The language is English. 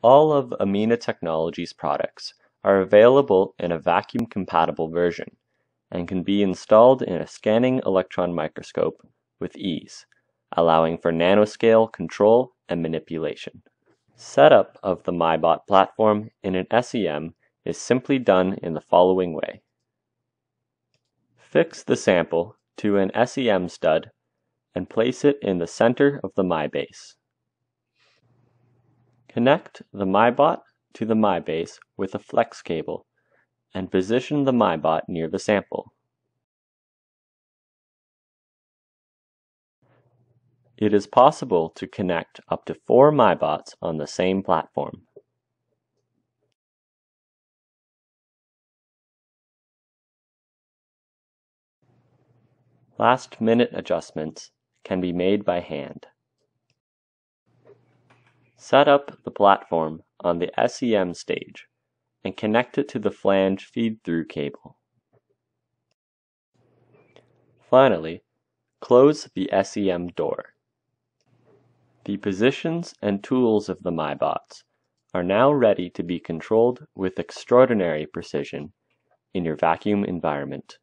All of Imina Technologies products are available in a vacuum-compatible version and can be installed in a scanning electron microscope with ease, allowing for nanoscale control and manipulation. Setup of the miBot platform in an SEM is simply done in the following way. Fix the sample to an SEM stud and place it in the center of the miBase. Connect the miBot to the miBase with a flex cable and position the miBot near the sample. It is possible to connect up to four miBots on the same platform. Last minute adjustments can be made by hand. Set up the platform on the SEM stage and connect it to the flange feed-through cable. Finally, close the SEM door. The positions and tools of the miBots are now ready to be controlled with extraordinary precision in your vacuum environment.